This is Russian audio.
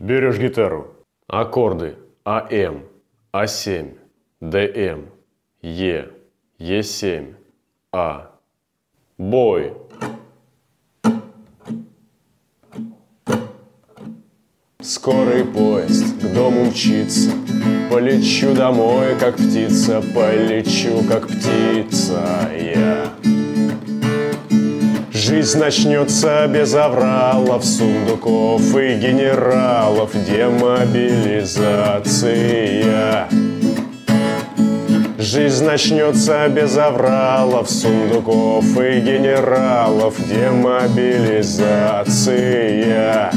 Берешь гитару. Аккорды АМ, А7, ДМ, Е, Е7, А. Бой. Скорый поезд к дому мчится, Полечу домой, как птица, Полечу, как птица я. Жизнь начнется без авралов, сундуков и генералов, демобилизация. Жизнь начнется без авралов, сундуков и генералов, демобилизация.